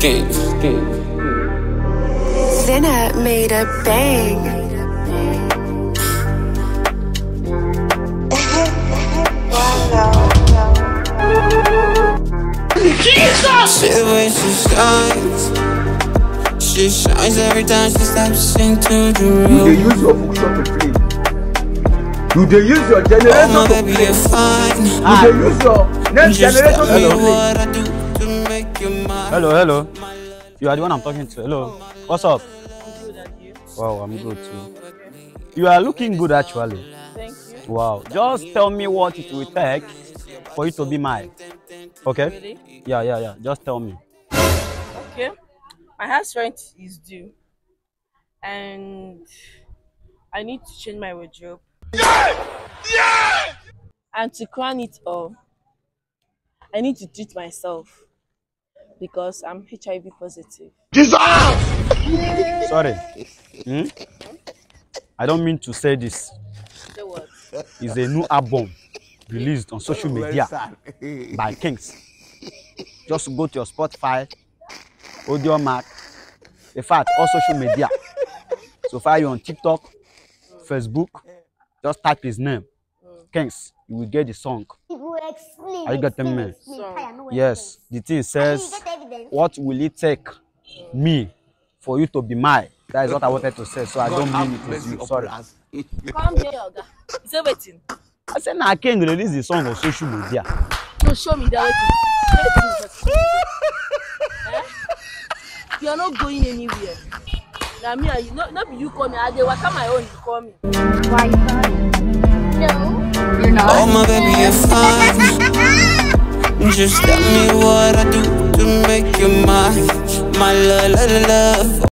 Skink. Zinna made a bang. See the way she shines. She shines every time she steps into the You room. dey use your function to play. You dey use your Oh generation my to baby, you're fine. You dey use your next Just generation to play. Hello, hello. You are the one I'm talking to. Hello. What's up? Wow, I'm good too. You are looking good actually. Thank you. Wow. Just tell me what it will take for you to be mine. Okay? Really? Yeah, yeah, yeah. Just tell me. Okay. My house rent is due. And I need to change my wardrobe. Yeah! Yeah! And to crown it all, I need to treat myself because I'm HIV positive. Sorry. Hmm? I don't mean to say this. So what? It's a new album released on social media by Kings. Just go to your Spotify, Audio Mac, in fact, all social media. So far, you're on TikTok, Facebook, just type his name, Kings. You will get the song. Are you getting me? Yes, the thing says, What will it take me for you to be mine? That is what I wanted to say. So I don't mean it with you. Sorry. come here, Oga. Is everything? I said, now King release the song on social media. No, show me the waiting. Waiting. Eh? You are not going anywhere. Now me and you, no, not be you call me. I dey waka my own. You call me. Oh my baby, you're fine. Just tell me what I do to make you mine. My love, love, love.